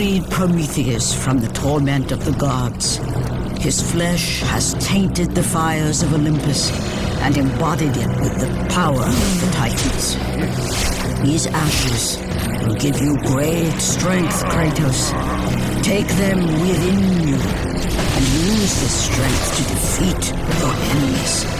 freed Prometheus from the torment of the gods. His flesh has tainted the fires of Olympus and embodied it with the power of the Titans. These ashes will give you great strength, Kratos. Take them within you and use this strength to defeat your enemies.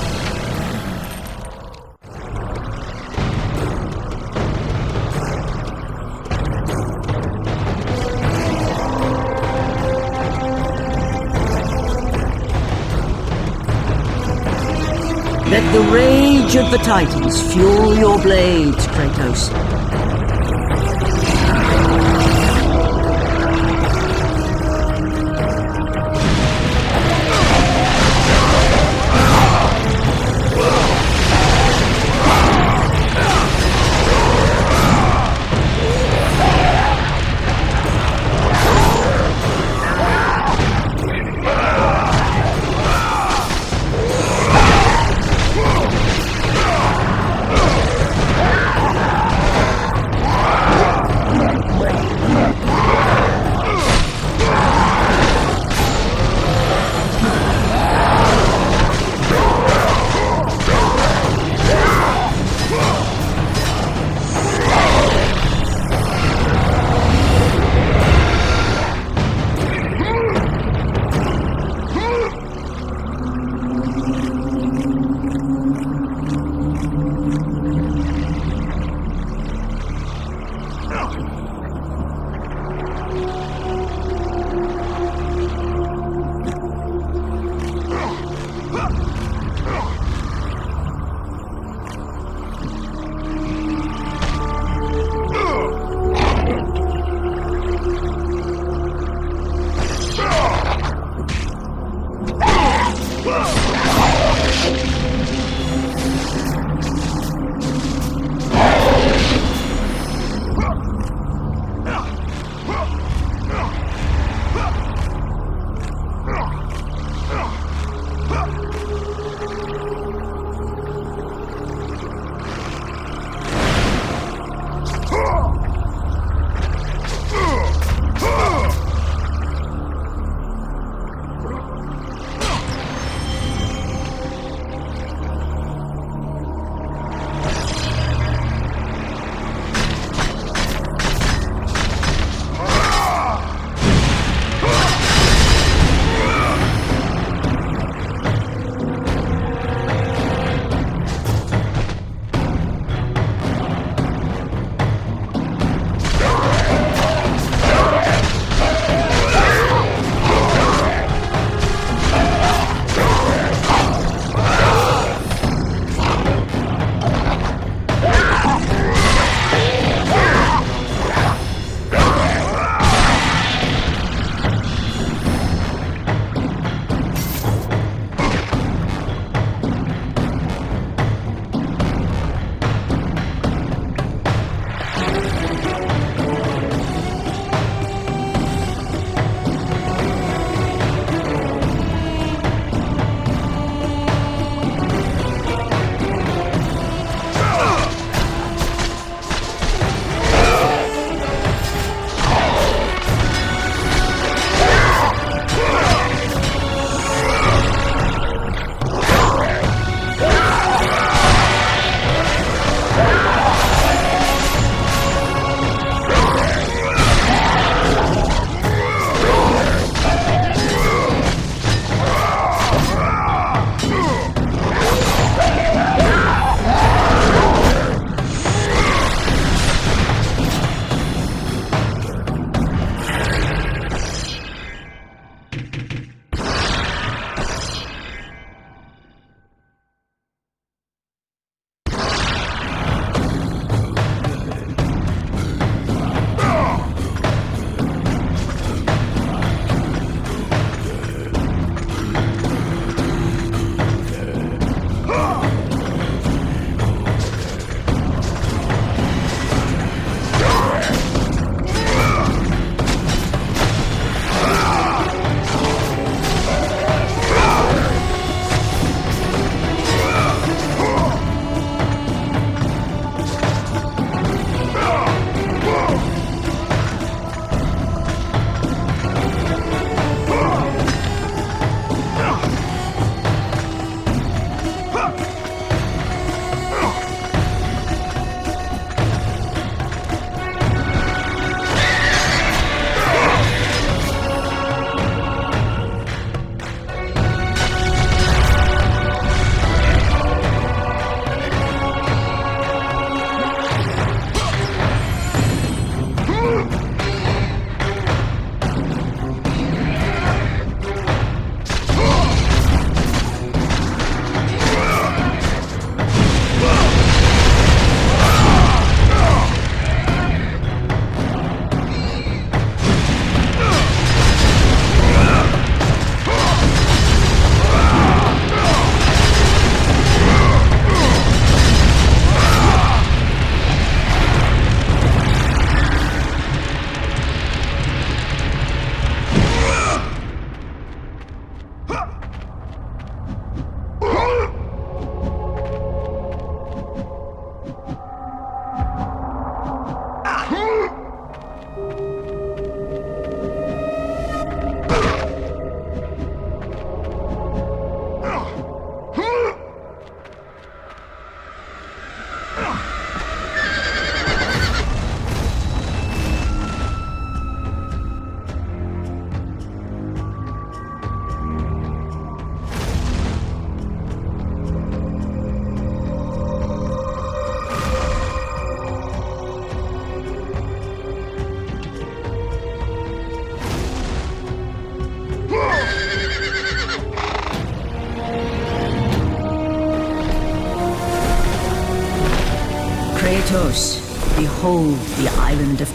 Let the rage of the Titans fuel your blades, Kratos.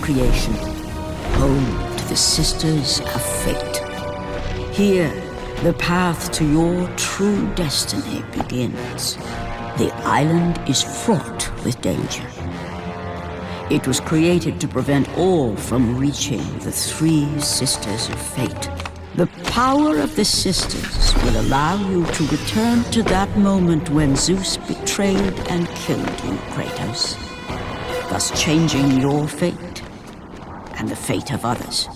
Creation, home to the Sisters of Fate. Here, the path to your true destiny begins. The island is fraught with danger. It was created to prevent all from reaching the three Sisters of Fate. The power of the Sisters will allow you to return to that moment when Zeus betrayed and killed you, Kratos, thus changing your fate and the fate of others.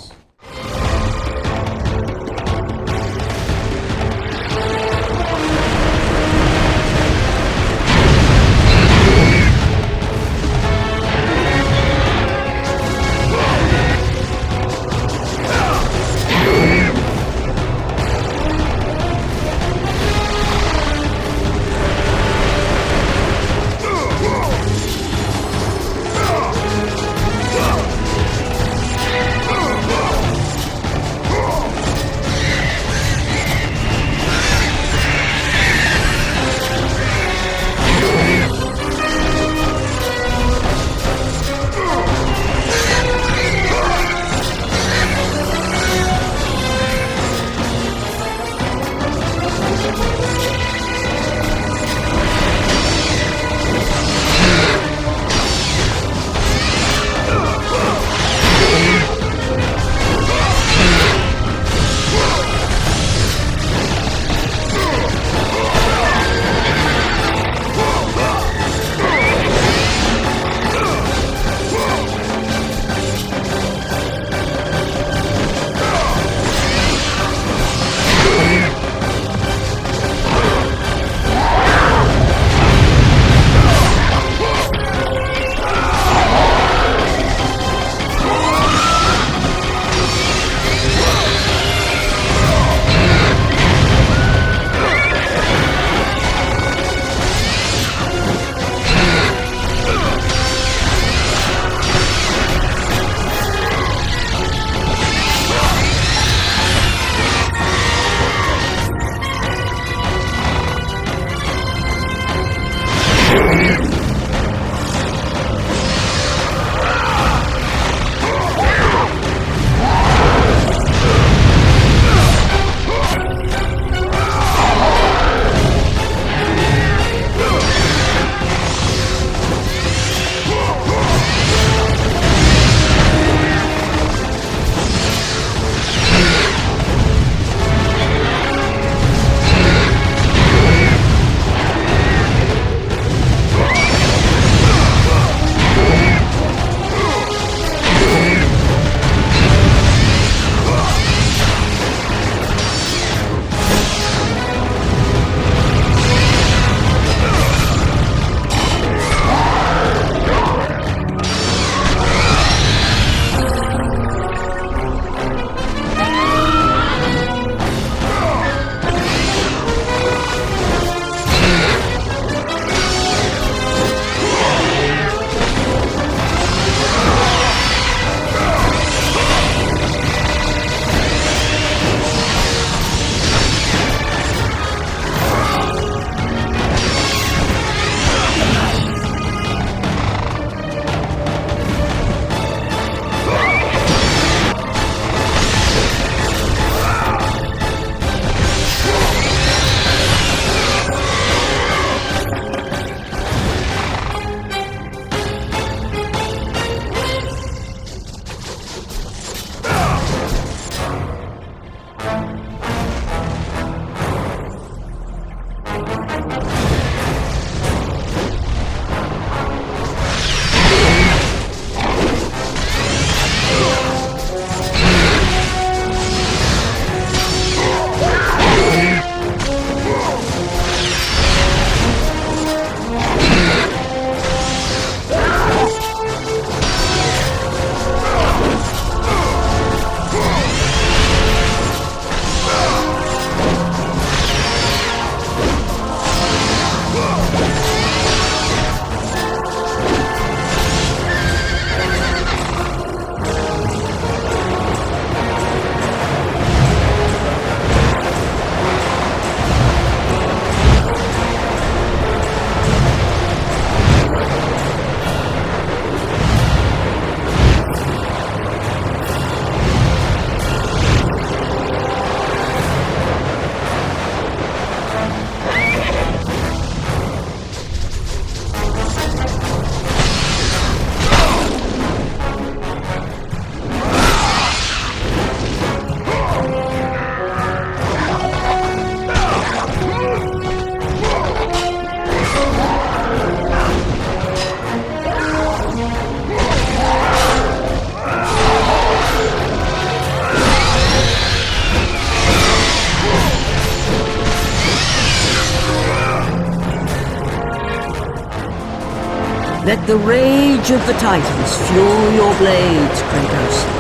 Let the rage of the Titans fuel your blades, Kratos.